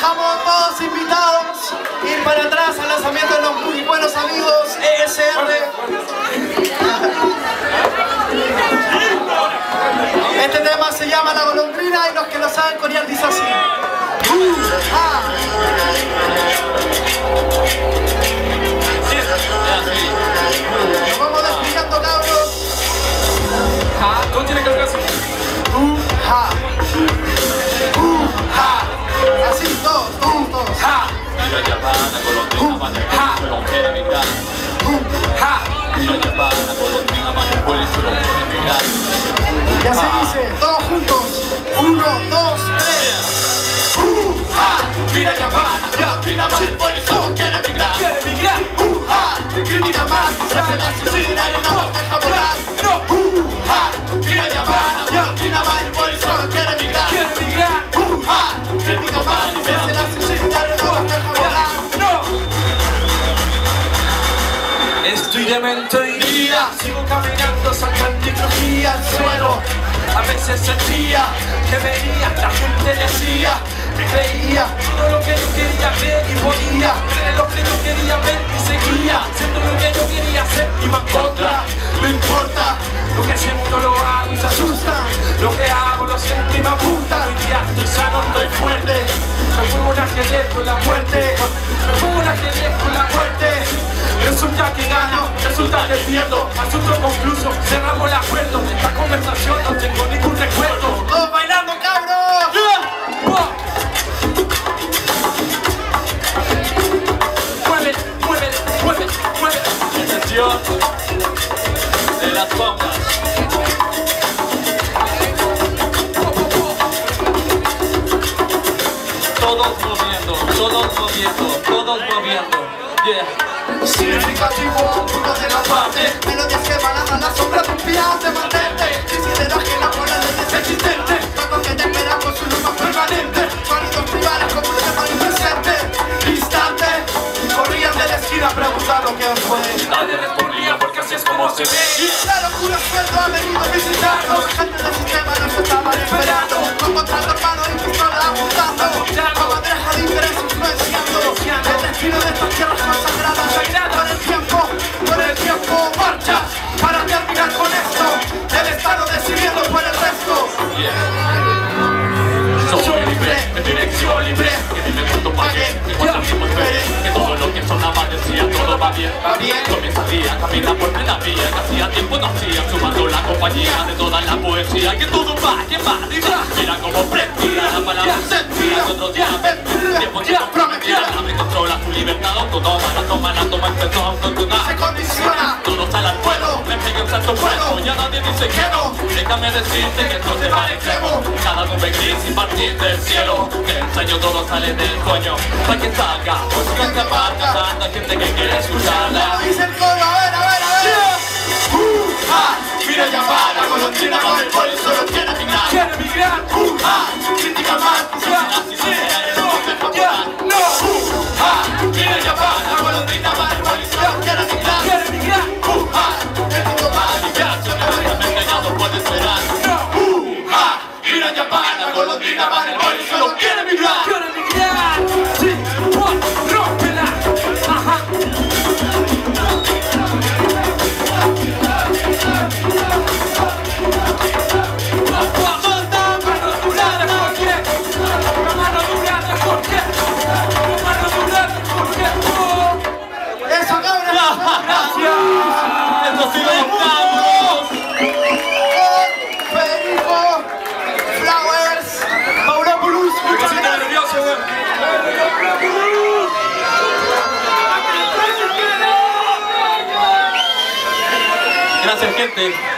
Dejamos todos invitados ir para atrás al lanzamiento de los muy buenos amigos ESR. Este tema se llama La Golondrina y los que lo saben corear dice así. Uno, dos, tres. Uh, ha. Mira Japana, golondrina, van el pueblo, lo quiere migrar. ¡Quiere migrar! Uh, ha. Crítica más, la y no nos deja volar. Uh, ha. Mira Japana, golondrina, van el pueblo, lo quiere migrar. ¡Quiere migrar! Uh, más, la y no nos deja volar. ¡No! Estoy demente hoy día Sigo caminando sacando y crujía al suelo A veces sentía que venía La gente decía creía Todo lo que yo quería ver y podía Creer lo que yo quería ver y seguía Siendo lo que yo quería ser y más contra. No importa Lo que siento lo hago y se asustan Lo que hago lo siento y me apunta. Hoy día estoy sano, estoy fuerte Me fue un ajedrez con la muerte Me fue un ajedrez con la muerte Resulta que gano, resulta que pierdo Asunto concluso, cerramos el acuerdo esta conversación no tengo ningún recuerdo Todos bailando, cabros. ¡Wow! Mueve, mueve, mueve, mueve Atención de las congas. Todos moviendo, todos moviendo, todos moviendo. Significativo, uno de la parte Melodías que baladan la sombra de un pirata mantente Considero que la bola de es existente Cuando que te espera con su luz más permanente Sonidos tribales como un demonio presente Instante Corrían de la esquina preguntando quién fue Nadie respondía porque así es como se ve. La locura sueldo ha venido a visitarnos. Gente del sistema nos estaban esperando bien. Comienza el día, camina por plena vía Que hacía tiempo no hacía, sumando la compañía De toda la poesía, que todo va, que va, dirá Mira como prendida la palabra sentida otro día tiempo Ya no, déjame decirte que esto se va al extremo. Cada nube gris y partir del cielo. Que el sueño todo sale del sueño. Para que salga, música que aparta Tanta gente que quiere escucharla. Dice el coro, a ver, a ver, a ver. Uh, ah, mira llamar a golondrina con el poli solo mira llamar a golondrina con el poli solo quiere migrar ¡Quiere migrar! ¡Sí! ¡Pua! Gente